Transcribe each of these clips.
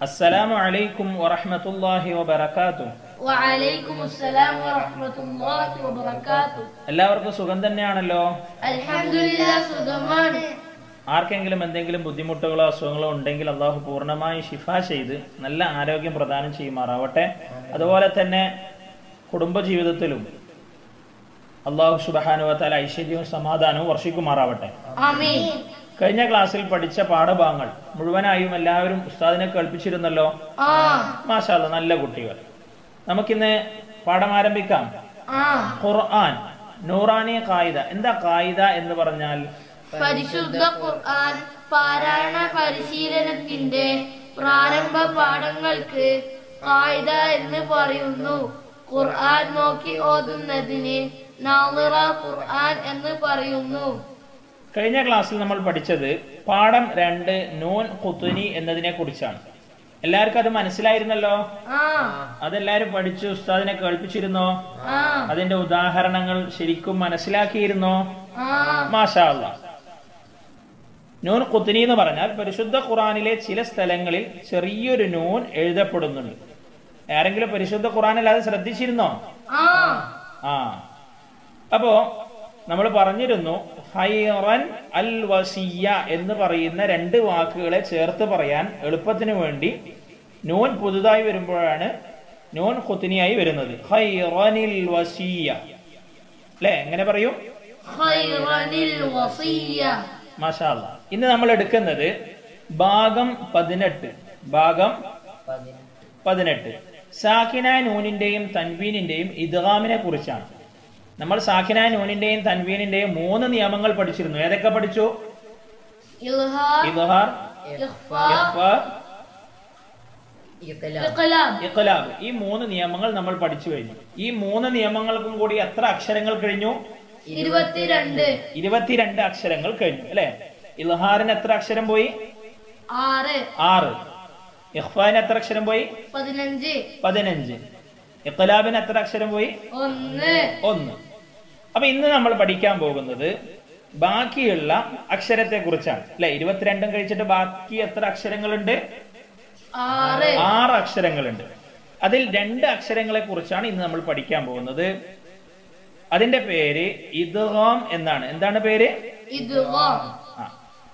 السلام عليكم ورحمة الله وبركاته وعليكم السلام ورحمة الله وبركاته എല്ലാവർക്കും സുഖം തന്നെയാണല്ലോ الحمد لله സുഖമാണ് ആർക്കെങ്കിലും എന്തെങ്കിലും ബുദ്ധിമുട്ടുകളോ അസുഖങ്ങളോ ഉണ്ടെങ്കിൽ അള്ളാഹു പൂർണ്ണമായി ഷിഫ ചെയ്ത് നല്ല ആരോഗ്യം പ്രദാനം ചെയ്യുമാറാവട്ടെ അതുപോലെ തന്നെ കുടുംബജീവിതത്തിലും അള്ളാഹു സുബഹാനുവത്താൽ ഐശ്വര്യവും സമാധാനവും വർഷിക്കുമാറാവട്ടെ ആമീൻ കഴിഞ്ഞ ക്ലാസ്സിൽ പഠിച്ച പാഠഭാഗങ്ങൾ മുഴുവനായും എല്ലാവരും ഉസ്താദിനെ കേൾപ്പിച്ചിരുന്നല്ലോ? മാഷാല്ല നല്ല കുട്ടികൾ. നമുക്കിന്ന് പാഠം ആരംഭിക്കാം. ഖുർആൻ നൂറാനി കായിദ. എന്താ കായിദ എന്ന് പറഞ്ഞാൽ? പരിശുദ്ധ ഖുർആൻ പാരായണ പരിശീലനത്തിന്റെ പ്രാരംഭ പാഠങ്ങൾക്ക് കായിക എന്ന് പറയുന്നു. ഖുർആൻ നോക്കി ഓതുന്നതിന് നാളിറ ഖുർആൻ എന്ന് പറയുന്നു. കഴിഞ്ഞ ക്ലാസ്സിൽ നമ്മൾ പഠിച്ചത് പാഠം രണ്ട് നൂൻ കുത്തുനി എന്നതിനെ കുറിച്ചാണ്. എല്ലാവർക്കും അത് മനസ്സിലായിരുന്നല്ലോ? അതെല്ലാരും പഠിച്ചു ഉസ്താദിനെ കേൾപ്പിച്ചിരുന്നോ? അതിന്റെ ഉദാഹരണങ്ങൾ ശരിക്കും മനസ്സിലാക്കിയിരുന്നോ? മാഷാ നൂൻ കുത്തിനി എന്ന് പറഞ്ഞാൽ പരിശുദ്ധ ഖുറാനിലെ ചില സ്ഥലങ്ങളിൽ ചെറിയൊരു നൂൻ എഴുതപ്പെടുന്നുണ്ട്. ആരെങ്കിലും പരിശുദ്ധ ഖുറാനിൽ അത് ശ്രദ്ധിച്ചിരുന്നോ? ആ. അപ്പോ നമ്മൾ പറഞ്ഞിരുന്നു ഹൈറൻ അൽ വസിയ എന്ന് പറയുന്ന രണ്ട് വാക്കുകളെ ചേർത്ത് പറയാൻ എളുപ്പത്തിന് വേണ്ടി നൂൻ പുതുതായി വരുമ്പോഴാണ് നൂൻ ഹുത്തിനിയായി വരുന്നത്. ഹൈറനിൽ വസിയ അല്ലെ? എങ്ങനെ പറയും? ഖൈറനിൽ വസിയ മാഷാ അല്ലാ. ഇന്ന് നമ്മൾ എടുക്കുന്നത് ഭാഗം പതിനെട്ട്. ഭാഗം പതിനെട്ട്. സാക്കിന നൂനിന്റെയും തൻവീനിന്റെയും ഇദ്ഗാമിനെ കുറിച്ചാണ്. നമ്മൾ സാഖിനായ നൂനിന്റെയും തൻവീനിന്റെയും മൂന്ന് നിയമങ്ങൾ പഠിച്ചിരുന്നു. ഏതൊക്കെ പഠിച്ചു? ഇൽഹാർ ഇദ്ഹാർ ഇഖ്ഫാ ഇഖ്ഫാ, ഇഖ്ലാബ് ഇഖ്ലാബ് ഈ മൂന്ന് നിയമങ്ങൾ നമ്മൾ പഠിച്ചു കഴിഞ്ഞു. ഈ മൂന്ന് നിയമങ്ങൾക്കും കൂടി എത്ര അക്ഷരങ്ങൾ കഴിഞ്ഞു? ഇരുപത്തിരണ്ട്. ഇരുപത്തിരണ്ട് അക്ഷരങ്ങൾ കഴിഞ്ഞു അല്ലെ? ഇൽഹാറിന് എത്ര അക്ഷരം പോയി? ആറ്. ആറ്. ഇഹ്ഫാന് എത്ര അക്ഷരം പോയി? പതിനഞ്ച്. പതിനഞ്ച്. ഇഖ്ലാബിന് എത്ര അക്ഷരം പോയി? ഒന്ന്. ഒന്ന്. അപ്പൊ ഇന്ന് നമ്മൾ പഠിക്കാൻ പോകുന്നത് ബാക്കിയുള്ള അക്ഷരത്തെ കുറിച്ചാണ് അല്ലെ? ഇരുപത്തിരണ്ടും കഴിച്ചിട്ട് ബാക്കി എത്ര അക്ഷരങ്ങളുണ്ട്? ആറ്. അക്ഷരങ്ങളുണ്ട്. അതിൽ രണ്ട് അക്ഷരങ്ങളെ കുറിച്ചാണ് ഇന്ന് നമ്മൾ പഠിക്കാൻ പോകുന്നത്. അതിന്റെ പേര് ഇദ്ഗാം എന്നാണ്. എന്താണ് പേര്?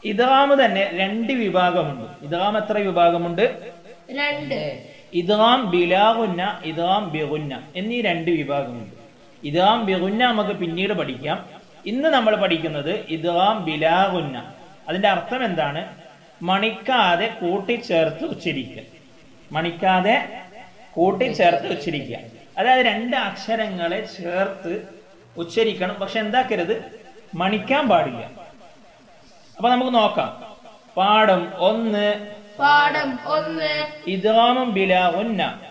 ഇദ്ഗാം തന്നെ രണ്ട് വിഭാഗമുണ്ട്. ഇദ്ഗാം എത്ര വിഭാഗമുണ്ട്? രണ്ട്. ഇദ്ഗാം ബിലാഗുന്ന ഇദ്ഗാം ബിഗുന്ന എന്നീ രണ്ട് വിഭാഗമുണ്ട്. ഇദ്ഗാം ബിഗുന്ന നമുക്ക് പിന്നീട് പഠിക്കാം. ഇന്ന് നമ്മൾ പഠിക്കുന്നത് ഇദ്ഗാം ബിലാഗുന്ന അതിന്റെ അർത്ഥം എന്താണ്? മണിക്കാതെ കൂട്ടിച്ചേർത്ത് ഉച്ചരിക്കുക മണിക്കാതെ കൂട്ടിച്ചേർത്ത് ഉച്ചരിക്കുക. അതായത് രണ്ട് അക്ഷരങ്ങളെ ചേർത്ത് ഉച്ചരിക്കണം. പക്ഷെ എന്താക്കരുത്? മണിക്കാൻ പാടില്ല. അപ്പൊ നമുക്ക് നോക്കാം. പാഠം ഒന്ന്. പാഠം ഒന്ന്. ബിലാഗുന്ന ഇദ്ഗാം ബിലാവുന്ന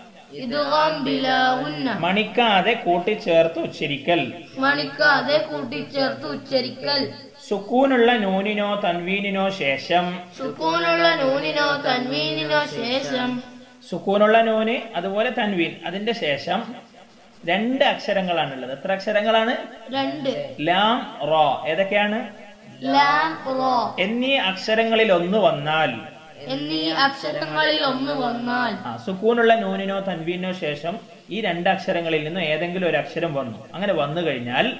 മണിക്കാതെ കൂട്ടിച്ചേർത്ത് ഉച്ചരിക്കൽ. മണിക്കാതെ കൂട്ടിച്ചേർത്ത് ഉച്ചരിക്കൽ. സുക്കൂനുള്ള നൂനിനോ തൻവീനിനോ ശേഷം. സുക്കൂനുള്ള നൂനിനോ തൻവീനിനോ ശേഷം. സുക്കൂനുള്ള നൂന് അതുപോലെ തൻവീൻ അതിന്റെ ശേഷം രണ്ട് അക്ഷരങ്ങളാണ് ഉള്ളത് എത്ര അക്ഷരങ്ങളാണ്? രണ്ട്. ലാം റോ. ഏതൊക്കെയാണ്? ലാം റോ. എന്നീ അക്ഷരങ്ങളിൽ ഒന്ന് വന്നാൽ എന്നീ അക്ഷരങ്ങളിൽ ഒന്ന് വന്നാൽ സുക്കൂനുള്ള നൂനിനോ തൻവീനോ ശേഷം ഈ രണ്ട് അക്ഷരങ്ങളിൽ നിന്നും ഏതെങ്കിലും ഒരു അക്ഷരം വന്നു. അങ്ങനെ വന്നു കഴിഞ്ഞാൽ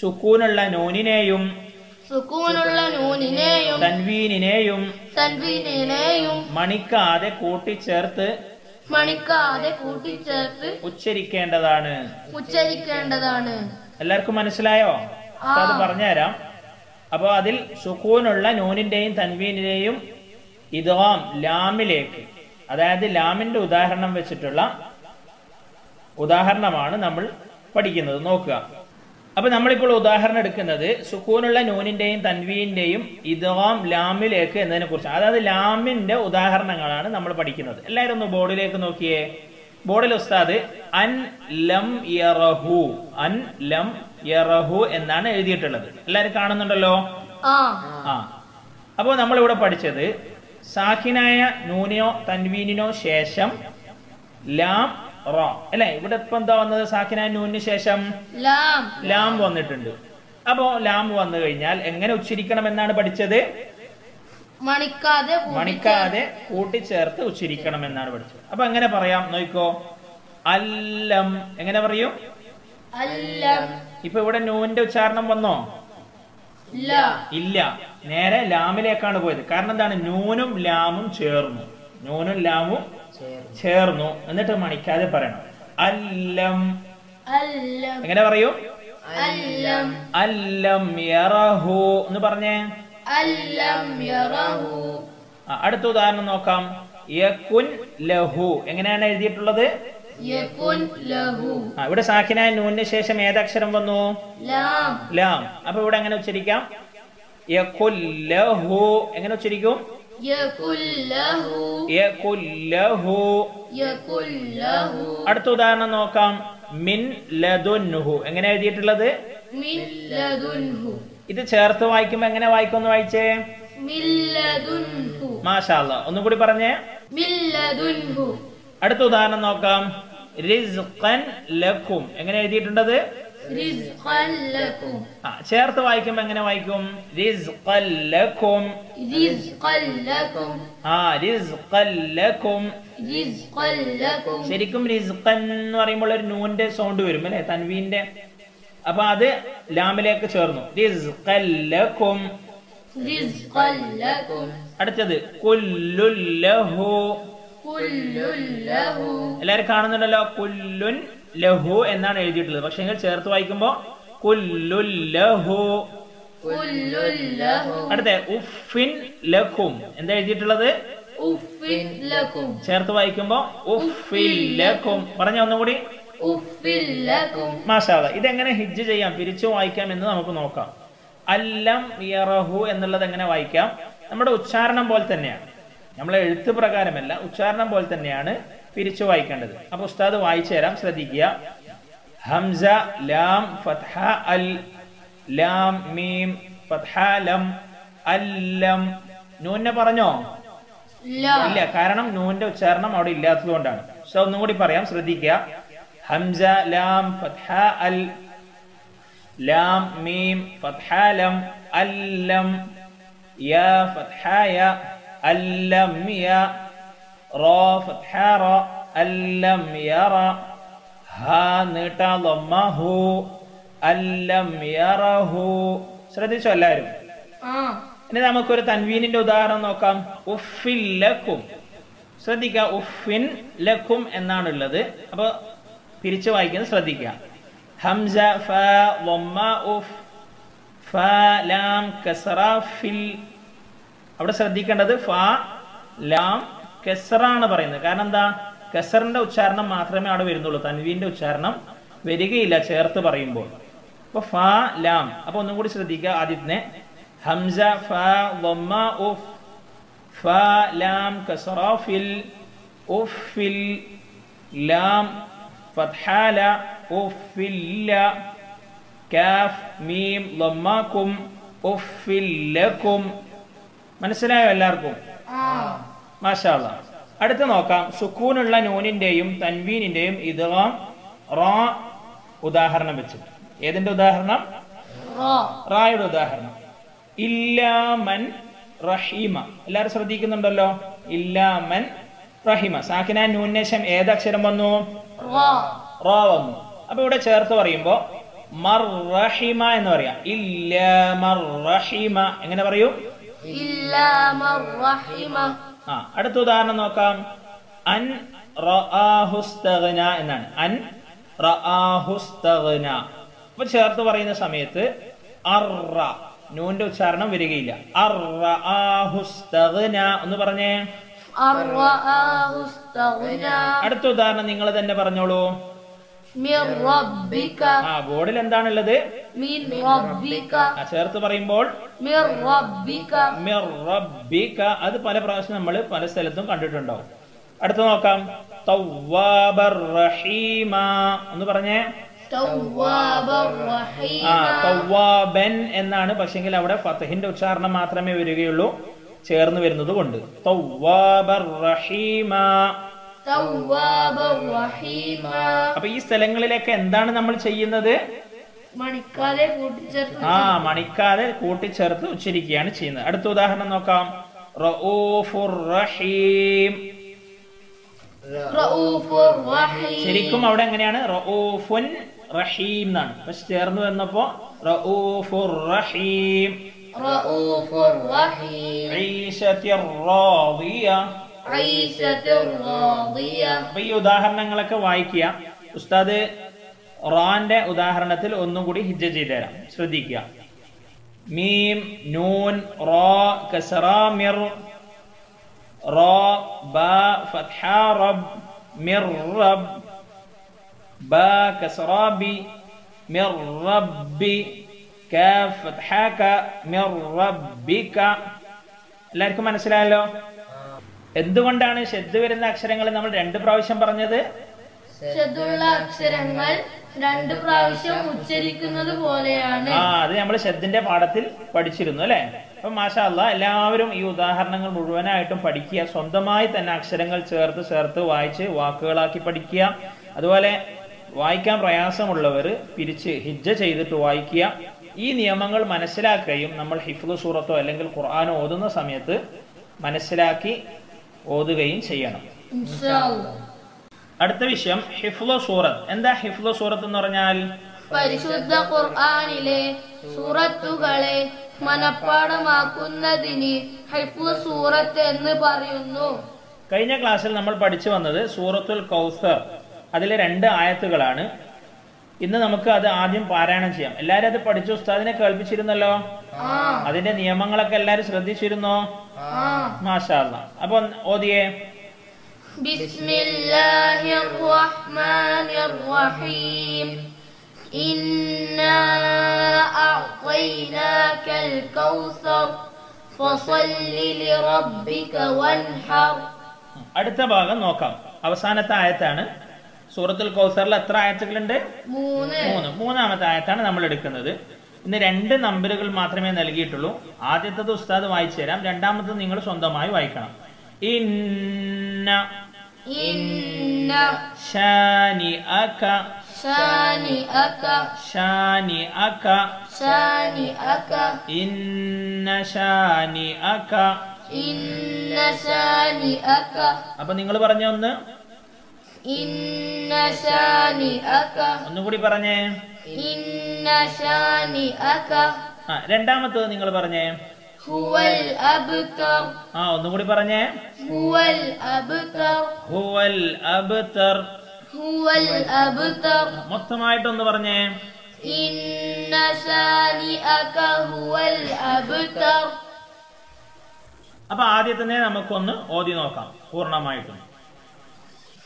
സുക്കൂനുള്ള നൂനിനെയും സുക്കൂനുള്ള നൂനിനെയും തൻവീനിനെയും തൻവീനിനെയും മണിക്കാതെ കൂട്ടിച്ചേർത്ത് മണിക്കാതെ കൂട്ടിച്ചേർത്ത് ഉച്ചരിക്കേണ്ടതാണ്. ഉച്ചരിക്കേണ്ടതാണ്. എല്ലാവർക്കും മനസ്സിലായോ? അത് പറഞ്ഞുതരാം. അപ്പൊ അതിൽ സുക്കൂനുള്ള നൂനിന്റെയും തൻവീനിന്റെയും ഇതാം ലാമിലേക്ക്. അതായത് ലാമിന്റെ ഉദാഹരണം വെച്ചിട്ടുള്ള ഉദാഹരണമാണ് നമ്മൾ പഠിക്കുന്നത്. നോക്കുക. അപ്പൊ നമ്മളിപ്പോൾ ഉദാഹരണം എടുക്കുന്നത് സുക്കൂനുള്ള നൂനിന്റെയും തൻവീന്റെയും ഇദ്ഗാം ലാമിലേക്ക് എന്നതിനെ കുറിച്ച് അതായത് ലാമിന്റെ ഉദാഹരണങ്ങളാണ് നമ്മൾ പഠിക്കുന്നത്. എല്ലാവരും ഒന്ന് ബോർഡിലേക്ക് നോക്കിയേ. ബോർഡിൽ ഉസ്താദ് അൻ ലം യറഹു അൻ ലം യറഹു എന്നാണ് എഴുതിയിട്ടുള്ളത്. എല്ലാവരും കാണുന്നുണ്ടല്ലോ? ആ. അപ്പോ നമ്മൾ ഇവിടെ പഠിച്ചത് സാഖിനായ നൂനിനോ തൻവീനിനോ ശേഷം ലാം റോ. അല്ലെ? ഇവിടെ ഇപ്പൊ എന്താ വന്നത്? സാഖിനായ നൂനിന് ശേഷം ലാം. ലാം വന്നിട്ടുണ്ട്. അപ്പോ ലാം വന്നു കഴിഞ്ഞാൽ എങ്ങനെ ഉച്ചരിക്കണം എന്നാണ് പഠിച്ചത്? മണിക്കാതെ മണിക്കാതെ കൂട്ടിച്ചേർത്ത് ഉച്ചരിക്കണം എന്നാണ് പഠിച്ചത്. അപ്പൊ എങ്ങനെ പറയാം? നോക്കോ. അല്ലം. എങ്ങനെ പറയും? ഇപ്പൊ ഇവിടെ നൂന്റെ ഉച്ചാരണം വന്നോ? ഇല്ല. നേരെ ലാമിലേക്കാണ് പോയത്. കാരണം എന്താണ്? നൂനും ലാമും ചേർന്നു. നൂനും ലാമും ചേർന്നു. എന്നിട്ട് മണിക്കാതെ പറയണം. അല്ലം. അല്ലം. എങ്ങനെ പറയൂ? അല്ലം. അല്ലം യറഹു. എന്ന് പറഞ്ഞേ? അല്ലം യറഹു. ആ, അടുത്ത ഉദാഹരണം നോക്കാം. യകുൻ ലഹു. എങ്ങനെയാണ് എഴുതിയിട്ടുള്ളത്? യകുൻ ലഹു. ആ, ഇവിടെ സാഖിനായ നൂനിന് ശേഷം ഏതക്ഷരം വന്നു? ലാം. ലാം. അപ്പൊ ഇവിടെ എങ്ങനെ ഉച്ചരിക്കാം? യകുൽ എങ്ങനെ ഉച്ചരിക്കും? അടുത്ത ഉദാഹരണം നോക്കാം. മിൻ ലദുൻഹു. എങ്ങനെ എഴുതിയിട്ടുള്ളത്? മിൻ ലദുൻഹു. ഇത് ചേർത്ത് വായിക്കുമ്പോ എങ്ങനെ വായിക്കും വായിക്കുമെന്ന് വായിച്ചേ? മാഷാല്ല ഒന്നും കൂടി പറഞ്ഞേ. അടുത്ത ഉദാഹരണം നോക്കാം. റിസ്ഖൻ ലക്കും. എങ്ങനെ എഴുതിയിട്ടുണ്ടത്? ആ ചേർത്ത് വായിക്കുമ്പോ എങ്ങനെ വായിക്കും? ആ ശരിക്കും റിസ്ഖൻ എന്ന് പറയുമ്പോൾ ഒരു നൂന്റെ സൗണ്ട് വരും അല്ലെ? തൻവീന്റെ. അപ്പൊ അത് ലാമിലേക്ക് ചേർന്നു. അടുത്തത് കുല്ലുല്ലഹു കുല്ലുല്ലഹു എല്ലാരും കാണുന്നുണ്ടല്ലോ? കുല്ലുൻ ലഹു എന്നാണ് എഴുതിയിട്ടുള്ളത്. പക്ഷെ നിങ്ങൾ ചേർത്ത് വായിക്കുമ്പോ കുല്ലുൻ ലഹു. അടുത്ത ഉഫിൻ ലഖും. എന്താ എഴുതിയിട്ടുള്ളത്? ഉഫിൻ ചേർത്ത് വായിക്കുമ്പോ ഉഫിൽ ലഖും. പറഞ്ഞ ഒന്നുകൂടി? ഉഫിൻ മാഷാദ ഇതെങ്ങനെ ഹിജ്ജ് ചെയ്യാം? പിരിച്ചു വായിക്കാം എന്ന് നമുക്ക് നോക്കാം. അല്ലം യറഹു എന്നുള്ളത് എങ്ങനെ വായിക്കാം? നമ്മുടെ ഉച്ചാരണം പോലെ തന്നെയാണ്. നമ്മളെ എഴുത്ത് പ്രകാരമല്ല ഉച്ചാരണം പോലെ തന്നെയാണ് പിരിച്ചു വായിക്കേണ്ടത്. അപ്പൊ ഉസ്താദ് വായിച്ചു തരാം ശ്രദ്ധിക്കുക. ഹംസ ലാം ഫത്ഹ അൽ ലാം മീം ഫത്ഹ ലം അല്ലം നൂന്നെ പറഞ്ഞോ? ഇല്ല കാരണം നൂന്റെ ഉച്ചാരണം അവിടെ ഇല്ലാത്തത് കൊണ്ടാണ്. സോ ഒന്നും കൂടി പറയാം ശ്രദ്ധിക്കുക. ഹംസ ലാം ഫത്ഹ അൽ ലാം മീം ഫത്ഹ ലം അല്ലം യാ ഫത്ഹ യ അല്ലം യ. റോ ഫത്ഹ റ അല്ലം യറ. ഹാ നീട്ട ലമ്മഹു അല്ലം യറഹു. ശ്രദ്ധിച്ചോ എല്ലാവരും? ഇനി നമുക്കൊരു തൻവീനിന്റെ ഉദാഹരണം നോക്കാം. ഉഫിൻ ലക്കും. ശ്രദ്ധിക്കുക ഉഫിൻ ലക്കും എന്നാണുള്ളത്. അപ്പൊ പിരിച്ചു വായിക്കുന്നത് ശ്രദ്ധിക്കുക. ഹംസ ഫ വമ്മ ഉഫ്. ഫ ലാം കസറ ഫിൽ. അവിടെ ശ്രദ്ധിക്കേണ്ടത് ഫ ലാം കെസറാണ് പറയുന്നത്. കാരണം എന്താ? കെസറിന്റെ ഉച്ചാരണം മാത്രമേ അവിടെ വരുന്നുള്ളൂ. തൻവീന്റെ ഉച്ചാരണം വരികയില്ല ചേർത്ത് പറയുമ്പോൾ. അപ്പൊ ഫ ലാം. അപ്പൊ ഒന്നും കൂടി ശ്രദ്ധിക്കുക ആദ്യത്തിനെ. ഹംസ ഫ വമ്മ ഉഫ്. ഫ ലാം കസറ ഫിൽ. ഉഫിൽ ലാം. ഫത്ഹാല ഉഫില്ല കാഫ് മീം ലമ്മാക്കും ഉഫില്ലക്കും മനസ്സിലായോ എല്ലാവർക്കും? മാഷാല്ല അടുത്ത് നോക്കാം. സുക്കൂനുള്ള നൂനിന്റെയും തൻവീനിന്റെയും ഇതാം റോ ഉദാഹരണം വെച്ചിട്ട്. ഏതിന്റെ ഉദാഹരണം? റായുടെ ഉദാഹരണം. ഇല്ലാമൻ റഹീമ. എല്ലാരും ശ്രദ്ധിക്കുന്നുണ്ടല്ലോ? ഇല്ലാമൻ റഹിമ. സാക്കിന ഏത് ഏതക്ഷരം വന്നു? റ. റ വന്നു. അപ്പൊ ഇവിടെ ചേർത്ത് പറയുമ്പോ മർ റഹിമ എന്ന് പറയാം. ഇല്ല മർ റഹിമ. എങ്ങനെ പറയൂ? ഇല്ലാ മർ റഹിമ. ആ അടുത്ത ഉദാഹരണം നോക്കാം. അൻ റഅാഹുസ്തഗ്ന എന്നാണ്. അൻ റഅാഹുസ്തഗ്ന അപ്പൊ ചേർത്ത് പറയുന്ന സമയത്ത് അർറ നൂന്റെ ഉച്ചാരണം വരികയില്ല. അർറഅാഹുസ്തഗ്ന എന്ന് പറഞ്ഞേ? അടുത്ത ഉദാഹരണം നിങ്ങൾ തന്നെ പറഞ്ഞോളൂ. ആ ബോർഡിൽ എന്താണുള്ളത്? ചേർത്ത് പറയുമ്പോൾ അത് പല പ്രാവശ്യം നമ്മൾ പല സ്ഥലത്തും കണ്ടിട്ടുണ്ടാവും. അടുത്ത് നോക്കാം. ഒന്ന് പറഞ്ഞേ. തവാബൻ എന്നാണ്. പക്ഷെങ്കിൽ അവിടെ ഫതഹിന്റെ ഉച്ചാരണം മാത്രമേ വരികയുള്ളൂ. ചേർന്ന് വരുന്നത് കൊണ്ട്. തവ്വാബർ റഹീമ അപ്പൊ ഈ സ്ഥലങ്ങളിലൊക്കെ എന്താണ് നമ്മൾ ചെയ്യുന്നത്? മണിക്കാതെ കൂട്ടിച്ചേർത്ത് ആ മണിക്കാതെ കൂട്ടിച്ചേർത്ത് ഉച്ചരിക്കുകയാണ് ചെയ്യുന്നത്. അടുത്ത ഉദാഹരണം നോക്കാം. റഹീം ശരിക്കും അവിടെ എങ്ങനെയാണ്? റഊഫുൻ റഹീം എന്നാണ്. പക്ഷെ ചേർന്ന് വന്നപ്പോ റഊഫുർ റഹീം റഊഫുർ റഹീം ഈശത്തിർ റാദിയ. അപ്പൊ ഈ ഉദാഹരണങ്ങളൊക്കെ വായിക്കുക. ഉസ്താദ് റാന്റെ ഉദാഹരണത്തിൽ ഒന്നും കൂടി ഹിജ്ജ ചെയ്തു തരാം. ശ്രദ്ധിക്കുക. മീം നൂൻ റോ കസറ മിർ റോ ബ ഫത്ഹ റബ് മിർ റബ് ബ കസറ ബി മിർ റബ്ബി ക ഫത്ഹ മിർ റബ്ബിക എല്ലാവർക്കും മനസ്സിലായല്ലോ? എന്തുകൊണ്ടാണ് ഷെദ് വരുന്ന അക്ഷരങ്ങൾ നമ്മൾ രണ്ട് പ്രാവശ്യം പറഞ്ഞത്? അക്ഷരങ്ങൾ രണ്ട് പ്രാവശ്യം ഉച്ചരിക്കുന്നത് പോലെയാണ്. ആ അത് നമ്മൾ ഷെദിന്റെ പാഠത്തിൽ പഠിച്ചിരുന്നു അല്ലെ? അപ്പൊ മാഷാ അല്ലാ എല്ലാവരും ഈ ഉദാഹരണങ്ങൾ മുഴുവനായിട്ടും പഠിക്കുക സ്വന്തമായി തന്നെ അക്ഷരങ്ങൾ ചേർത്ത് ചേർത്ത് വായിച്ച് വാക്കുകളാക്കി പഠിക്കുക. അതുപോലെ വായിക്കാൻ പ്രയാസമുള്ളവർ പിരിച്ച് ഹിജ്ജ ചെയ്തിട്ട് വായിക്കുക. ഈ നിയമങ്ങൾ മനസ്സിലാക്കുകയും നമ്മൾ ഹിഫ്ലു സൂറത്തോ അല്ലെങ്കിൽ ഖുർആാനോ ഓതുന്ന സമയത്ത് മനസ്സിലാക്കി ഓതുകയും ചെയ്യണം. അടുത്ത വിഷയം ഹിഫ്ലോ സൂറത്ത്. എന്താ ഹിഫ്ലോ സൂറത്ത് എന്ന് പറഞ്ഞാൽ? പരിശുദ്ധ ഖുർആനിലെ സൂറത്തുകളെ മനഃപ്പാടമാക്കുന്നതിന് ഹൈഫു സൂറത്ത് എന്ന് പറയുന്നു. കഴിഞ്ഞ ക്ലാസ്സിൽ നമ്മൾ പഠിച്ചു വന്നത് സൂറത്തുൽ കൗസർ. അതിലെ രണ്ട് ആയത്തുകളാണ്. ഇന്ന് നമുക്ക് അത് ആദ്യം പാരായണം ചെയ്യാം. എല്ലാരും അത് പഠിച്ചു ഉസ്താദിനെ കേൾപ്പിച്ചിരുന്നല്ലോ? അതിന്റെ നിയമങ്ങളൊക്കെ എല്ലാരും ശ്രദ്ധിച്ചിരുന്നോ? ആ മാഷാ അല്ലാ. അപ്പൊ ഒന്ന് ഓതിയേ بسم الله الرحمن الرحيم إنا أعطيناك الكوثر فصل لربك وانحر അടുത്ത ഭാഗം നോക്കാം അവസാനത്തെ ആയത്താണ് സൂറത്തുൽ കൗസറിൽ എത്ര ആയത്തുകളുണ്ട് മൂന്ന് മൂന്ന് മൂന്നാമത്തെ ആയത്താണ് നമ്മൾ എടുക്കുന്നത് ഇന്ന് രണ്ട് നമ്പറുകൾ മാത്രമേ നൽകിയിട്ടുള്ളൂ. ആദ്യത്തത് ഉസ്താദ് വായിച്ചു തരാം. രണ്ടാമത്തത് നിങ്ങൾ സ്വന്തമായി വായിക്കണം. ഇന്ന ഇന്ന ഷാനി അക ഷാനി അക ഷാനി അക ഷാനി അക ഇന്ന ഷാനി അക ഇന്ന ഷാനി അക അപ്പൊ നിങ്ങൾ പറഞ്ഞ ഒന്ന്. ഇന്ന ഷാനി അക ഒന്നുകൂടി പറഞ്ഞേ. ആ രണ്ടാമത്തത് നിങ്ങൾ പറഞ്ഞേ? ഹുവൽ ആ ഒന്നും കൂടി പറഞ്ഞേ. ഹുവൽ ഹുവൽ അബ്തർ. ഹുവൽ അബ്തർ. മൊത്തമായിട്ടൊന്ന് പറഞ്ഞേ. ഇന്ന ഹുവൽ അബ്തർ. അപ്പൊ ആദ്യത്തന്നെ നമുക്കൊന്ന് ഓതി നോക്കാം പൂർണമായിട്ടും.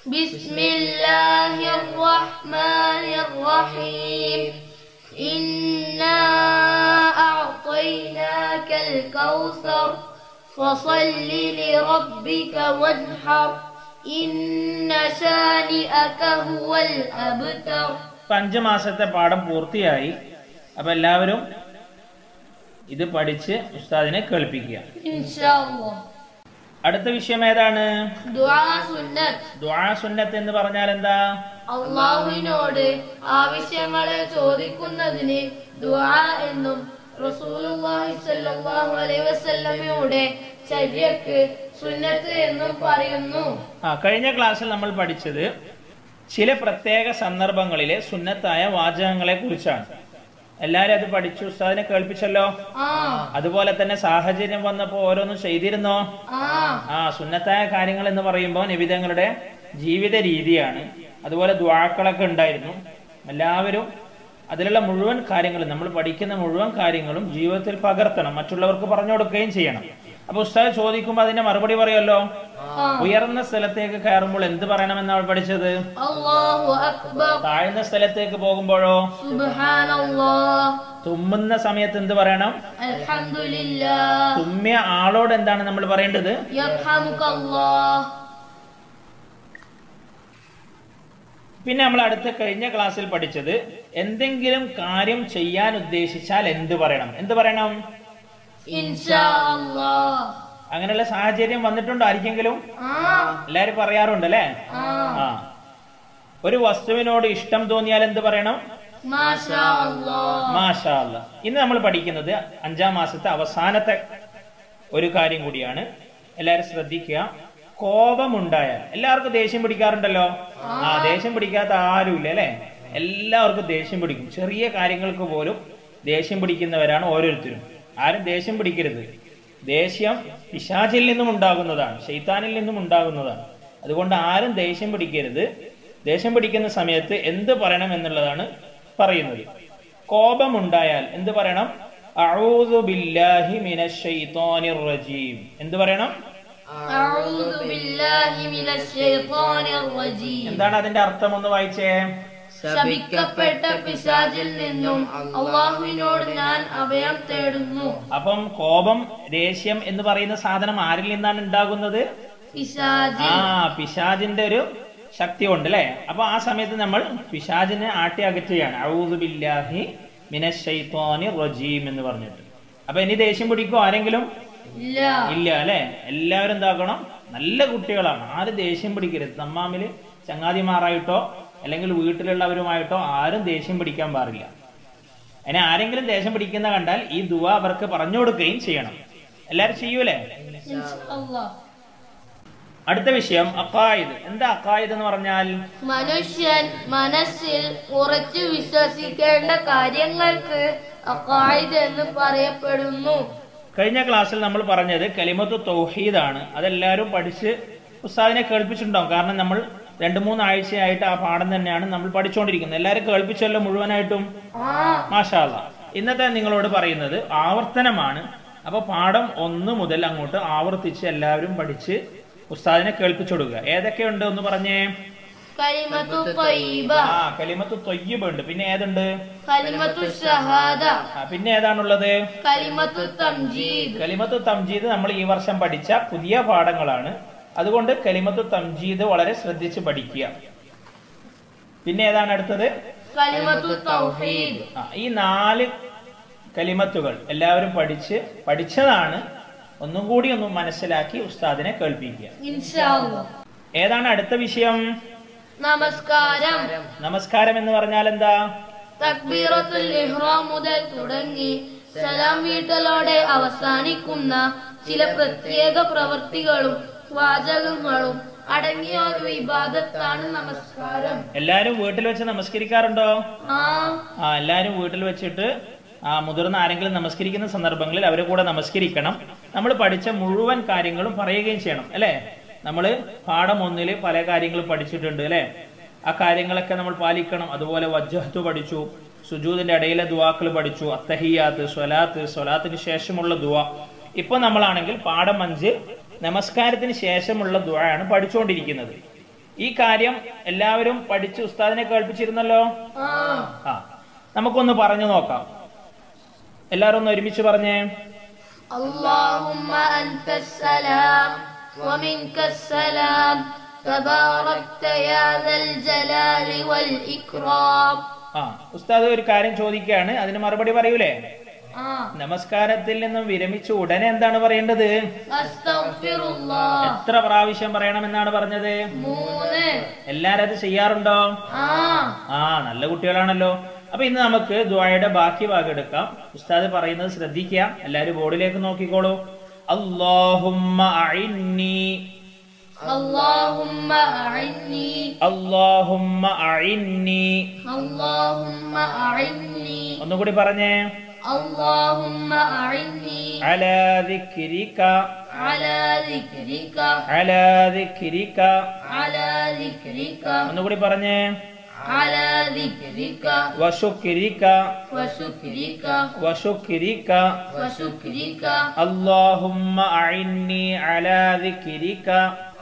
بسم الله الرحمن الرحيم إنا أعطيناك الكوثر فصل لربك وانحر إن شانئك هو الأبتر ഇപ്പൊ അഞ്ച് മാസത്തെ പാഠം പൂർത്തിയായി അപ്പൊ എല്ലാവരും ഇത് പഠിച്ച് ഉസ്താദിനെ കേൾപ്പിക്കുക إن شاء الله അടുത്ത വിഷയം ഏതാണ്? സുന്നത്ത്. എന്ന് പറഞ്ഞാൽ എന്താ? അള്ളാഹുവിനോട് ആവശ്യങ്ങളെ ചോദിക്കുന്നതിന് എന്നും സുന്നത്ത് എന്നും പറയുന്നു. ആ കഴിഞ്ഞ ക്ലാസ്സിൽ നമ്മൾ പഠിച്ചത് ചില പ്രത്യേക സന്ദർഭങ്ങളിലെ സുന്നത്തായ വാചകങ്ങളെ കുറിച്ചാണ്. എല്ലാരും അത് പഠിച്ചു. ഉസ്താദിനെ കേൾപ്പിച്ചല്ലോ? അതുപോലെ തന്നെ സാഹചര്യം വന്നപ്പോ ഓരോന്നും ചെയ്തിരുന്നോ? ആ. ആ സുന്നത്തായ കാര്യങ്ങൾ എന്ന് പറയുമ്പോൾ നിബിതങ്ങളുടെ ജീവിത രീതിയാണ്. അതുപോലെ ദ്വാക്കളൊക്കെ ഉണ്ടായിരുന്നു. എല്ലാവരും അതിലുള്ള മുഴുവൻ കാര്യങ്ങളും നമ്മൾ പഠിക്കുന്ന മുഴുവൻ കാര്യങ്ങളും ജീവിതത്തിൽ പകർത്തണം. മറ്റുള്ളവർക്ക് പറഞ്ഞു കൊടുക്കുകയും ചെയ്യണം. അപ്പൊ ഉസ്താദ് ചോദിക്കുമ്പോ അതിന്റെ മറുപടി പറയുമല്ലോ ഉയർന്ന സ്ഥലത്തേക്ക് കയറുമ്പോൾ എന്ത് പറയണമെന്ന് അവൾ പഠിച്ചത്? താഴ്ന്ന സ്ഥലത്തേക്ക് പോകുമ്പോഴോ? തുമ്മുന്ന സമയത്ത് എന്ത് പറയണം? തുമ്മിയ ആളോട് എന്താണ് നമ്മൾ പറയേണ്ടത്? പിന്നെ നമ്മൾ അടുത്ത കഴിഞ്ഞ ക്ലാസ്സിൽ പഠിച്ചത് എന്തെങ്കിലും കാര്യം ചെയ്യാൻ ഉദ്ദേശിച്ചാൽ എന്ത് പറയണം? എന്ത് പറയണം? അങ്ങനെയുള്ള സാഹചര്യം വന്നിട്ടുണ്ടോ ആർക്കെങ്കിലും എല്ലാരും പറയാറുണ്ട് അല്ലേ ആ. ഒരു വസ്തുവിനോട് ഇഷ്ടം തോന്നിയാൽ എന്ത് പറയണം? മാഷാ. ഇന്ന് നമ്മൾ പഠിക്കുന്നത് അഞ്ചാം മാസത്തെ അവസാനത്തെ ഒരു കാര്യം കൂടിയാണ്. എല്ലാരും ശ്രദ്ധിക്കുക. കോപമുണ്ടായാൽ. എല്ലാവർക്കും ദേഷ്യം പിടിക്കാറുണ്ടല്ലോ? ആ ദേഷ്യം പിടിക്കാത്ത ആരുമില്ല അല്ലെ? എല്ലാവർക്കും ദേഷ്യം പിടിക്കും. ചെറിയ കാര്യങ്ങൾക്ക് പോലും ദേഷ്യം പിടിക്കുന്നവരാണ് ഓരോരുത്തരും. ആരും ദേഷ്യം പിടിക്കരുത്. ദേഷ്യം പിശാചിൽ നിന്നും ഉണ്ടാകുന്നതാണ് ഷെയ്ത്താനിൽ നിന്നും ഉണ്ടാകുന്നതാണ്. അതുകൊണ്ട് ആരും ദേഷ്യം പിടിക്കരുത്. ദേഷ്യം പിടിക്കുന്ന സമയത്ത് എന്ത് പറയണം എന്നുള്ളതാണ് പറയുന്നത്. കോപമുണ്ടായാൽ എന്ത് പറയണം? എന്ത് പറയണം? എന്താണ് അതിന്റെ അർത്ഥം ഒന്ന് വായിച്ചേ? ശപിക്കപ്പെട്ട പിശാചിൽ നിന്നും അള്ളാഹുവിനോട് ഞാൻ അഭയം തേടുന്നു. അപ്പം കോപം ദേഷ്യം എന്ന് പറയുന്ന സാധനം ആരിൽ നിന്നാണ് ഉണ്ടാകുന്നത്? ആ പിശാജിന്റെ ഒരു ശക്തി ഉണ്ട് അല്ലെ? അപ്പൊ ആ സമയത്ത് നമ്മൾ പിശാജിനെ ആട്ടി അകറ്റുകയാണ്. ഔദു ബില്ലാഹി മിനശ് ശൈത്വാനിർ റജീം എന്ന് പറഞ്ഞിട്ട്. അപ്പൊ ഇനി ദേഷ്യം പിടിക്കോ ആരെങ്കിലും? ഇല്ല. അല്ലെ? എല്ലാവരും എന്താക്കണം നല്ല കുട്ടികളാണ്. ആര് ദേഷ്യം പിടിക്കരുത്. തമ്മാമിൽ ചങ്ങാതിമാരായിട്ടോ അല്ലെങ്കിൽ വീട്ടിലുള്ളവരുമായിട്ടോ ആരും ദേഷ്യം പിടിക്കാൻ പാടില്ല. അതിനെ ആരെങ്കിലും ദേഷ്യം പിടിക്കുന്ന കണ്ടാൽ ഈ ദുവ അവർക്ക് പറഞ്ഞു കൊടുക്കുകയും ചെയ്യണം. എല്ലാരും ചെയ്യൂലേ? അടുത്ത വിഷയം അക്കായത് എന്താ അക്കായത് എന്ന് പറഞ്ഞാൽ? മനുഷ്യൻ മനസ്സിൽ ഉറച്ചു വിശ്വസിക്കേണ്ട കാര്യങ്ങൾക്ക് അക്കായത് എന്ന് പറയപ്പെടുന്നു. കഴിഞ്ഞ ക്ലാസ്സിൽ നമ്മൾ പറഞ്ഞത് കലിമത്ത് തൗഹീദാണ്. അതെല്ലാവരും പഠിച്ച് ഉസ്താദിനെ കേൾപ്പിച്ചിട്ടുണ്ടാവും. കാരണം നമ്മൾ രണ്ട് മൂന്നാഴ്ചയായിട്ട് ആ പാഠം തന്നെയാണ് നമ്മൾ പഠിച്ചുകൊണ്ടിരിക്കുന്നത് എല്ലാവരും കേൾപ്പിച്ചല്ലോ മുഴുവനായിട്ടും? ആ. മാഷാല്ല ഇന്നത്തെ നിങ്ങളോട് പറയുന്നത് ആവർത്തനമാണ്. അപ്പൊ പാഠം ഒന്ന് മുതൽ അങ്ങോട്ട് ആവർത്തിച്ച് എല്ലാവരും പഠിച്ച് ഉസ്താദിനെ കേൾപ്പിച്ചു കൊടുക്കുക. ഏതൊക്കെയുണ്ട് ഒന്ന് പറഞ്ഞേ? കലിമത്തു ത്വയ്യിബ ആ കലിമത്ത് തൊയ്യബ് ഉണ്ട്. പിന്നെ ഏതുണ്ട്? പിന്നെ ഏതാണുള്ളത്? കലിമത്തു തംജീദ്. കലിമത്ത് തംജീദ് നമ്മൾ ഈ വർഷം പഠിച്ച പുതിയ പാഠങ്ങളാണ്. അതുകൊണ്ട് കലിമത്ത് തംജീദ് വളരെ ശ്രദ്ധിച്ച് പഠിക്കുക. പിന്നെ ഏതാണ് അടുത്തത്? കലിമത്തു തൗഹീദ്. ഈ നാല് കലിമത്തുകൾ എല്ലാവരും പഠിച്ച് പഠിച്ചതാണ്. ഒന്നും കൂടി ഒന്ന് മനസ്സിലാക്കി ഉസ്താദിനെ കേൾപ്പിക്കുക. ഏതാണ് അടുത്ത വിഷയം? നമസ്കാരം. നമസ്കാരം എന്ന് പറഞ്ഞാൽ എന്താ? തക്ബീറത്തുൽ ഇഹ്റാം മുതൽ തുടങ്ങി സലാം വീട്ടലോടെ അവസാനിക്കുന്ന ചില പ്രത്യേക പ്രവൃത്തികളും വാചകങ്ങളും അടങ്ങിയ ഒരു വിവാദത്താണ് നമസ്കാരം. എല്ലാരും വീട്ടിൽ വെച്ച് നമസ്കരിക്കാറുണ്ടോ? ആ. ആ എല്ലാരും വീട്ടിൽ വെച്ചിട്ട് ആ മുതിർന്ന ആരെങ്കിലും നമസ്കരിക്കുന്ന സന്ദർഭങ്ങളിൽ അവരെ കൂടെ നമസ്കരിക്കണം. നമ്മൾ പഠിച്ച മുഴുവൻ കാര്യങ്ങളും പറയുകയും ചെയ്യണം അല്ലേ? നമ്മൾ പാഠം ഒന്നിൽ പല കാര്യങ്ങളും പഠിച്ചിട്ടുണ്ട് അല്ലെ? ആ കാര്യങ്ങളൊക്കെ നമ്മൾ പാലിക്കണം. അതുപോലെ വജ്ജഹത്ത് പഠിച്ചു സുജൂദിന്റെ ഇടയിലെ ദുവാക്കൾ പഠിച്ചു അത്തഹിയാത്ത് സ്വലാത്ത് സ്വലാത്തിന് ശേഷമുള്ള ദുവ. ഇപ്പൊ നമ്മളാണെങ്കിൽ പാഠം അഞ്ച് നമസ്കാരത്തിന് ശേഷമുള്ള ദുആയാണ് പഠിച്ചുകൊണ്ടിരിക്കുന്നത് ഈ കാര്യം എല്ലാവരും പഠിച്ച് ഉസ്താദിനെ കേൾപ്പിച്ചിരുന്നല്ലോ ആ ആ നമുക്കൊന്ന് പറഞ്ഞു നോക്കാം എല്ലാവരും ഒന്ന് ഒരുമിച്ച് പറഞ്ഞേ اللهم أنت السلام ومنك السلام تباركت يا ذا الجلال والإكرام ആ ഉസ്താദ് ഒരു കാര്യം ചോദിക്കുകയാണ് അതിന് മറുപടി പറയൂലേ ആ നമസ്കാരത്തിൽ നിന്നും വിരമിച്ച് ഉടനെ എന്താണ് പറയേണ്ടത് أستغفر الله എത്ര പ്രാവശ്യം പറയണമെന്നാണ് പറഞ്ഞത് മൂന്ന് എല്ലാരും അത് ചെയ്യാറുണ്ടോ ആ ആ നല്ല കുട്ടികളാണല്ലോ അപ്പൊ ഇന്ന് നമുക്ക് ദ്വായുടെ ബാക്കി ഭാഗം എടുക്കാം ഉസ്താദ് പറയുന്നത് ശ്രദ്ധിക്കുക എല്ലാരും ബോർഡിലേക്ക് നോക്കിക്കോളൂ അല്ലാഹുമ്മ അഇന്നി اللهم أعني അല്ലാഹുമ്മ അഇന്നി اللهم أعني ഒന്നുകൂടി പറഞ്ഞേ اللهم أعني അലാ ദിക്രിക على ذكرك അലാ ദിക്രിക على ذكرك ഒന്നുകൂടി പറഞ്ഞേ على ذكرك وشكرك وشكرك وشكرك وشكرك اللهم أعني على ذكرك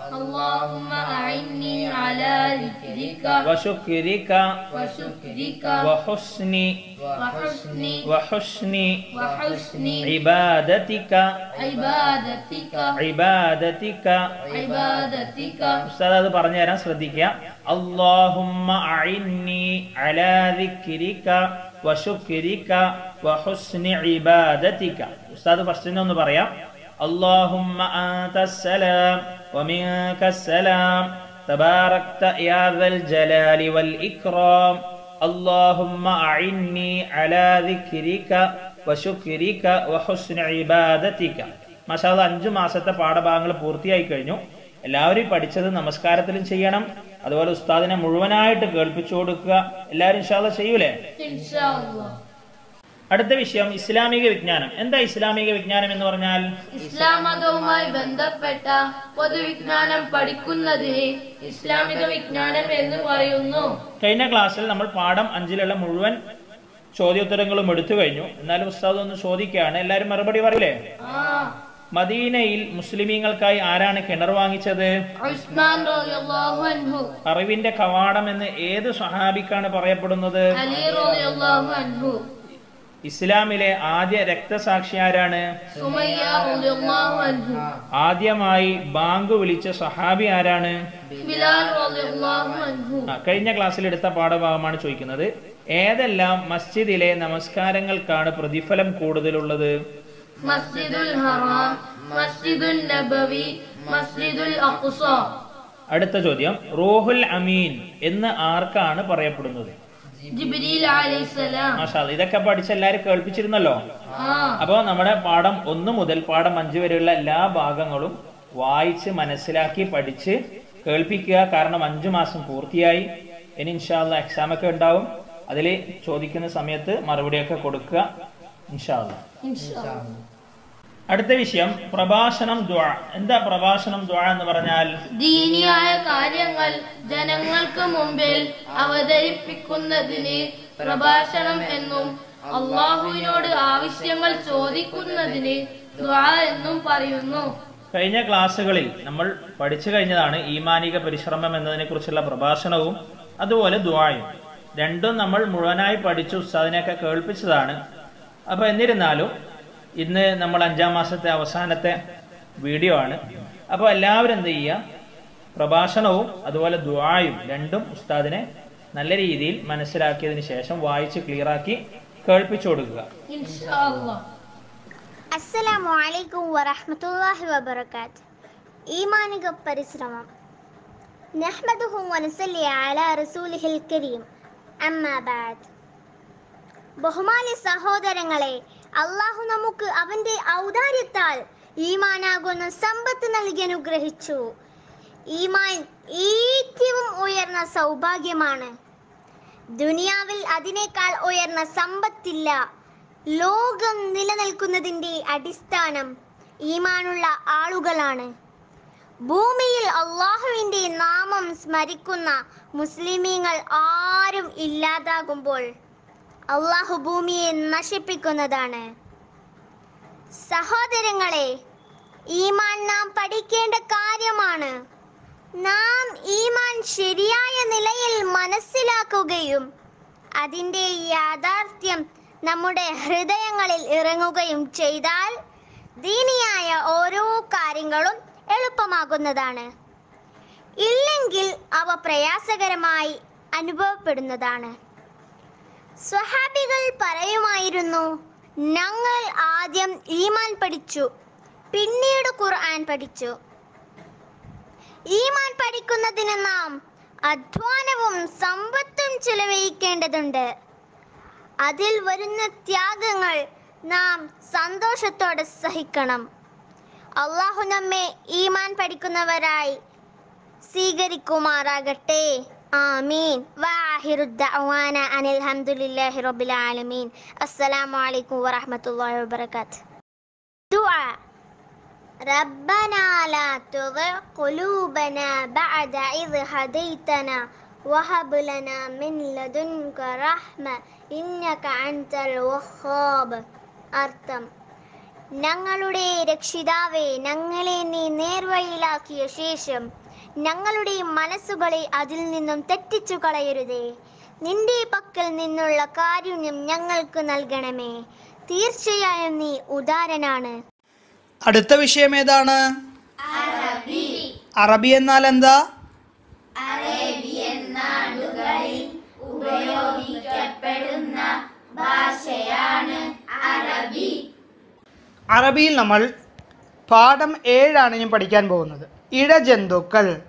اللهم أعني على ذكرك وشكرك وشكرك وحسن وحسن وحسن وحسن عبادتك عبادتك عبادتك عبادتك ഉസ്താദ് അത് പറഞ്ഞു തരാൻ ശ്രദ്ധിക്കുക അള്ളാഹുമ്മ അഇന്നി അലാ ദിക്രിക വശുക്രിക വഹുസ്നി ഇബാദതിക ഉസ്താദ് ഫസ്റ്റിനെ ഒന്ന് പറയാം اللهم أنت السلام ومنك السلام تباركت يا ذا الجلال والإكرام اللهم أعني على ذكرك وشكرك وحسن عبادتك മാഷാല്ല അഞ്ചു മാസത്തെ പാഠഭാഗങ്ങൾ പൂർത്തിയായി കഴിഞ്ഞു എല്ലാവരും ഈ പഠിച്ചത് നമസ്കാരത്തിലും ചെയ്യണം അതുപോലെ ഉസ്താദിനെ മുഴുവനായിട്ട് കേൾപ്പിച്ചു കൊടുക്കുക എല്ലാവരും ഇൻഷാല്ല ചെയ്യൂലേ إن شاء الله അടുത്ത വിഷയം ഇസ്ലാമിക വിജ്ഞാനം. എന്താ ഇസ്ലാമിക വിജ്ഞാനം എന്ന് പറഞ്ഞാൽ? ഇസ്ലാം മതവുമായി ബന്ധപ്പെട്ട പൊതുവിജ്ഞാനം പഠിക്കുന്നതിന് ഇസ്ലാമിക വിജ്ഞാനം എന്ന് പറയുന്നു. കഴിഞ്ഞ ക്ലാസ്സിൽ നമ്മൾ പാഠം അഞ്ചിലുള്ള മുഴുവൻ ചോദ്യോത്തരങ്ങളും എടുത്തു കഴിഞ്ഞു. എന്നാലും ഉസ്താദ് ഒന്ന് ചോദിക്കുകയാണ്. എല്ലാരും മറുപടി പറയില്ലേ? മദീനയിൽ മുസ്ലിമീങ്ങൾക്കായി ആരാണ് കിണർ വാങ്ങിച്ചത്? അറിവിന്റെ കവാടം എന്ന് ഏത് സ്വഹാബിക്കാണ് പറയപ്പെടുന്നത്? ഇസ്ലാമിലെ ആദ്യ രക്തസാക്ഷി ആരാണ് ആദ്യമായി ബാങ്ക് വിളിച്ച സഹാബി ആരാണ്? കഴിഞ്ഞ ക്ലാസ്സിൽ എടുത്ത പാഠഭാഗമാണ് ചോദിക്കുന്നത്. ഏതെല്ലാം മസ്ജിദിലെ നമസ്കാരങ്ങൾക്കാണ് പ്രതിഫലം കൂടുതലുള്ളത്? മസ്ജിദുൽ ഹറാം മസ്ജിദുൽ നബവി മസ്ജിദുൽ അഖ്സ. അടുത്ത ചോദ്യം. റൂഹുൽ അമീൻ എന്ന് ആർക്കാണ് പറയപ്പെടുന്നത്? ജിബ്രീൽ അലൈഹിസ്സലാം. മാഷാ ഇതൊക്കെ പഠിച്ച് എല്ലാരും കേൾപ്പിച്ചിരുന്നല്ലോ? അപ്പൊ നമ്മുടെ പാഠം ഒന്ന് മുതൽ പാഠം അഞ്ചു വരെയുള്ള എല്ലാ ഭാഗങ്ങളും വായിച്ച് മനസ്സിലാക്കി പഠിച്ച് കേൾപ്പിക്കുക. കാരണം അഞ്ചു മാസം പൂർത്തിയായി. ഇനി ഇൻഷാല്ല എക്സാം ഒക്കെ ഉണ്ടാവും. അതിൽ ചോദിക്കുന്ന സമയത്ത് മറുപടിയൊക്കെ കൊടുക്കുക. ഇൻഷാല്ല. അടുത്ത വിഷയം പ്രഭാഷണം ദ്വാ എന്താ പ്രഭാഷണം ദ്വാ എന്ന് പറഞ്ഞാൽ? ദീനിയായ കാര്യങ്ങൾ ജനങ്ങൾക്ക് മുമ്പിൽ അവതരിപ്പിക്കുന്നതിന് പ്രഭാഷണം എന്നും അള്ളാഹുവിനോട് ആവശ്യങ്ങൾ ചോദിക്കുന്നതിന് ദ്വാ എന്നും പറയുന്നു. കഴിഞ്ഞ ക്ലാസ്സുകളിൽ നമ്മൾ പഠിച്ചു കഴിഞ്ഞതാണ് ഈമാനിക പരിശ്രമം എന്നതിനെ കുറിച്ചുള്ള പ്രഭാഷണവും അതുപോലെ ദ്വായും രണ്ടും നമ്മൾ മുഴുവനായി പഠിച്ചു ഉസ്താദിനെയൊക്കെ കേൾപ്പിച്ചതാണ്. അപ്പൊ എന്നിരുന്നാലും ഇന്ന് നമ്മൾ അഞ്ചാം മാസത്തെ അവസാനത്തെ വീഡിയോ ആണ്. അപ്പോൾ എല്ലാവരും എന്ത് ചെയ്യുക? പ്രഭാഷണവും അതുപോലെ ദ്വായും രണ്ടും ഉസ്താദിനെ നല്ല രീതിയിൽ മനസ്സിലാക്കിയതിന് ശേഷം വായിച്ച് ക്ലിയറാക്കി കേൾപ്പിച്ചു കൊടുക്കുക. അസ്സലാമു അലൈക്കും വറഹ്മത്തുള്ളാഹി വബറകാത്ത്. ഈമാനിക പരിശ്രമം. നഹ്മദുഹു വനസല്ലി അലാ റസൂലിഹിൽ കരീം. അമ്മാ ബഅദ് ബഹുമാന്യ സഹോദരങ്ങളെ അള്ളാഹു നമുക്ക് അവന്റെ ഔദാര്യത്താൽ ഈമാനാകുന്ന സമ്പത്ത് നൽകി അനുഗ്രഹിച്ചു. ഈമാൻ ഏറ്റവും ഉയർന്ന സൗഭാഗ്യമാണ്. ദുനിയാവിൽ അതിനേക്കാൾ ഉയർന്ന സമ്പത്തില്ല. ലോകം നിലനിൽക്കുന്നതിന്റെ അടിസ്ഥാനം ഈമാനുള്ള ആളുകളാണ്. ഭൂമിയിൽ അള്ളാഹുവിന്റെ നാമം സ്മരിക്കുന്ന മുസ്ലിമീങ്ങൾ ആരും ഇല്ലാതാകുമ്പോൾ അള്ളാഹു ഭൂമിയെ നശിപ്പിക്കുന്നതാണ്. സഹോദരങ്ങളെ ഈമാൻ നാം പഠിക്കേണ്ട കാര്യമാണ്. നാം ഈമാൻ ശരിയായ നിലയിൽ മനസ്സിലാക്കുകയും അതിന്റെ യാഥാർത്ഥ്യം നമ്മുടെ ഹൃദയങ്ങളിൽ ഇറങ്ങുകയും ചെയ്താൽ ദീനിയായ ഓരോ കാര്യങ്ങളും എളുപ്പമാകുന്നതാണ്. ഇല്ലെങ്കിൽ അവ പ്രയാസകരമായി അനുഭവപ്പെടുന്നതാണ്. സ്വഹാബികൾ പറയുമായിരുന്നു ഞങ്ങൾ ആദ്യം ഈമാൻ പഠിച്ചു പിന്നീട് ഖുർആൻ പഠിച്ചു. ഈമാൻ പഠിക്കുന്നതിന് നാം അധ്വാനവും സമ്പത്തും ചിലവഴിക്കേണ്ടതുണ്ട്. അതിൽ വരുന്ന ത്യാഗങ്ങൾ നാം സന്തോഷത്തോടെ സഹിക്കണം. അള്ളാഹു നമ്മെ ഈമാൻ പഠിക്കുന്നവരായി സ്വീകരിക്കുമാറാകട്ടെ. ആമീൻ വാഹിറു ദഅവാന അനിൽ ഹംദുലില്ലാഹി റബ്ബിൽ ആലമീൻ അസ്സലാമു അലൈക്കും വറഹ്മത്തുള്ളാഹി വബറകാത്ത് ദുആ ربنا لا تزغ قلوبنا بعد إذ هديتنا وهب لنا من لدنك رحمة إنك أنت الوهاب അർത്ഥം ഞങ്ങളുടെ രക്ഷിതാവേ ഞങ്ങളെ നീ നേർവഴിയിലാക്കിയ ശേഷം ഞങ്ങളുടെ മനസ്സുകളെ അതിൽ നിന്നും തെറ്റിച്ചു കളയരുതേ. നിന്റെ പക്കൽ നിന്നുള്ള കാരുണ്യം ഞങ്ങൾക്ക് നൽകണമേ. തീർച്ചയായും നീ ഉദാരനാണ്. അടുത്ത വിഷയം ഏതാണ്? അറബി. എന്നാൽ എന്താ? അറബിയിൽ നമ്മൾ പാഠം ഏഴാണ് ഞാൻ പഠിക്കാൻ പോകുന്നത്. ഇഴജന്തുക്കൾ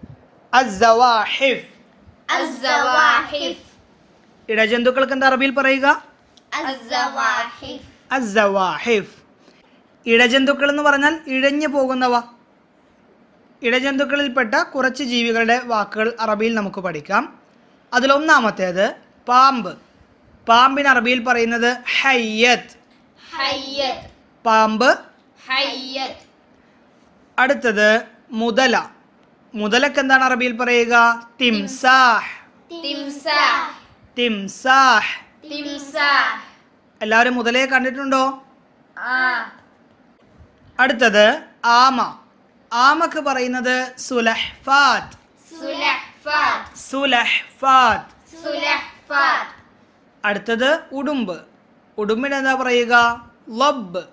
അസ്സവാഹിഫ്. ഇഴജന്തുക്കൾക്ക് എന്താ അറബിയിൽ പറയുക? അസ്സവാഹിഫ്. ഇഴജന്തുക്കൾ എന്ന് പറഞ്ഞാൽ ഇഴഞ്ഞു പോകുന്നവ. ഇഴജന്തുക്കളിൽപ്പെട്ട കുറച്ച് ജീവികളുടെ വാക്കുകൾ അറബിയിൽ നമുക്ക് പഠിക്കാം. അതിലൊന്നാമത്തേത് പാമ്പ്. പാമ്പിന് അറബിയിൽ പറയുന്നത് ഹയ്യത്ത്. പാമ്പ്. അടുത്തത് മുതല. മുതലക്ക് എന്താണ് അറബിയിൽ പറയുക? തിംസാഹ്. തിംസാഹ്. എല്ലാവരും മുതലയെ കണ്ടിട്ടുണ്ടോ? അടുത്തത് ആമ. ആമക്ക് പറയുന്നത് സുലഹ്ഫാത്ത്. സുലഹ്ഫാത്ത്. അടുത്തത് ഉടുമ്പ്. ഉടുമ്പിന് എന്താ പറയുക? ലബ്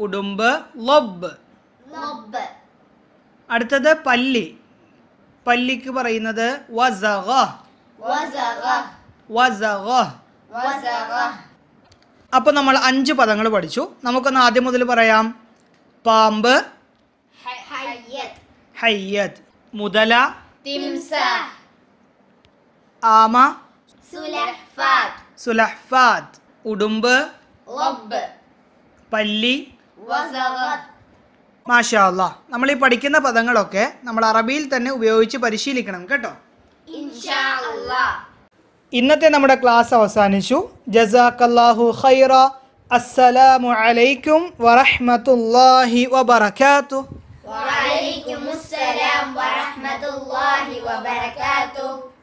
ഉടുമ്പ് ലബ് അടുത്തത് പല്ലി. പല്ലിക്ക് പറയുന്നത് വസഗ. വസഗ. അപ്പൊ നമ്മൾ അഞ്ച് പദങ്ങൾ പഠിച്ചു. നമുക്കൊന്ന് ആദ്യം മുതൽ പറയാം. പാമ്പ്. ഹയ്യത് മുതല. ആമ. സുലഹ്ഫാദ് ഉടുമ്പ്. പല്ലി. മാഷാ അല്ലാ നമ്മൾ ഈ പഠിക്കുന്ന പദങ്ങളൊക്കെ നമ്മൾ അറബിയിൽ തന്നെ ഉപയോഗിച്ച് പരിശീലിക്കണം കേട്ടോ. ഇന്നത്തെ നമ്മുടെ ക്ലാസ് അവസാനിച്ചു. ജസാക്കല്ലാഹു ഖൈറ. അസ്സലാമു അലൈക്കും വറഹ്മത്തുള്ളാഹി വബറകാതു വഅലൈക്കും അസ്സലാം വറഹ്മത്തുള്ളാഹി വബറകാതുഹു